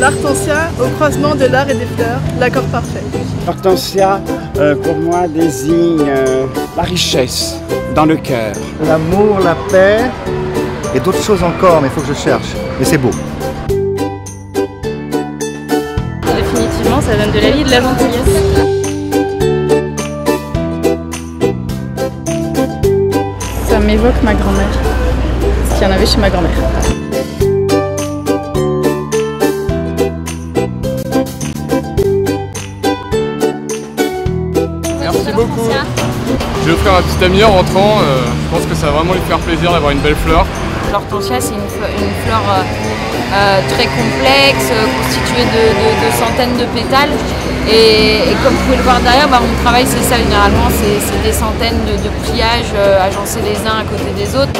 L'Artensia, au croisement de l'art et des fleurs, l'accord parfait. L'Artensia, euh, pour moi, désigne euh, la richesse dans le cœur. L'amour, la paix et d'autres choses encore, mais il faut que je cherche. Mais c'est beau. Définitivement, ça donne de la vie et de la gentillesse. Ça m'évoque ma grand-mère, ce qu'il y en avait chez ma grand-mère. Beaucoup. Je vais offrir à ma petite amie en rentrant. euh, je pense que ça va vraiment lui faire plaisir d'avoir une belle fleur. L'hortensia, c'est une, fle- une fleur euh, euh, très complexe, constituée de, de- de centaines de pétales. Et, et comme vous pouvez le voir derrière, bah, mon travail, c'est ça généralement, c'est des centaines de, de pliages agencés les uns à côté des autres.